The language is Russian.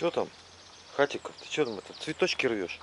Что там? Хатик, ты что там это? Цветочки рвешь?